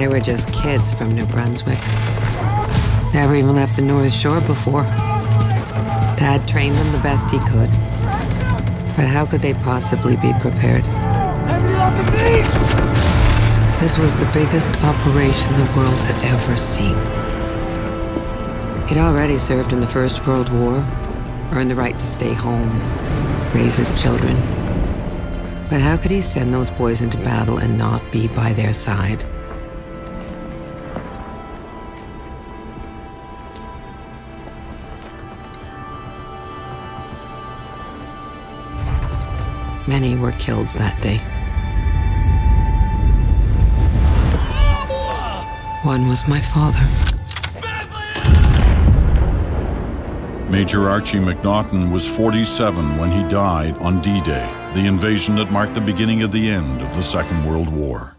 They were just kids from New Brunswick. Never even left the North Shore before. Dad trained them the best he could. But how could they possibly be prepared? This was the biggest operation the world had ever seen. He'd already served in the First World War, earned the right to stay home, raise his children. But how could he send those boys into battle and not be by their side? Many were killed that day. One was my father. Major Archie MacNaughton was 47 when he died on D Day, the invasion that marked the beginning of the end of the Second World War.